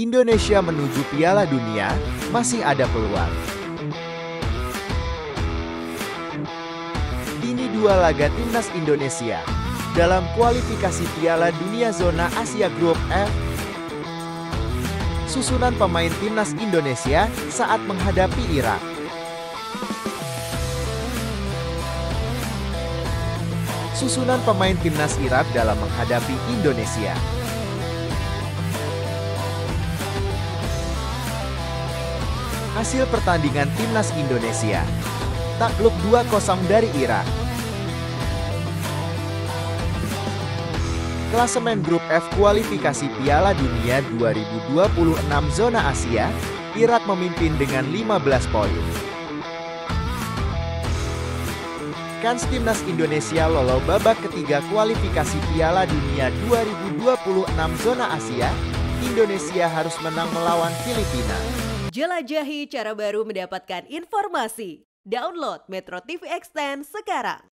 Indonesia menuju Piala Dunia masih ada peluang. Ini dua laga timnas Indonesia dalam kualifikasi Piala Dunia Zona Asia Grup F. Susunan pemain timnas Indonesia saat menghadapi Irak. Susunan pemain timnas Irak dalam menghadapi Indonesia. Hasil pertandingan timnas Indonesia. Takluk 2-0 dari Irak. Klasemen grup F kualifikasi Piala Dunia 2026 zona Asia, Irak memimpin dengan 15 poin. Kans timnas Indonesia lolos babak ketiga kualifikasi Piala Dunia 2026 zona Asia, Indonesia harus menang melawan Filipina. Jelajahi cara baru mendapatkan informasi. Download Metro TV Extend sekarang.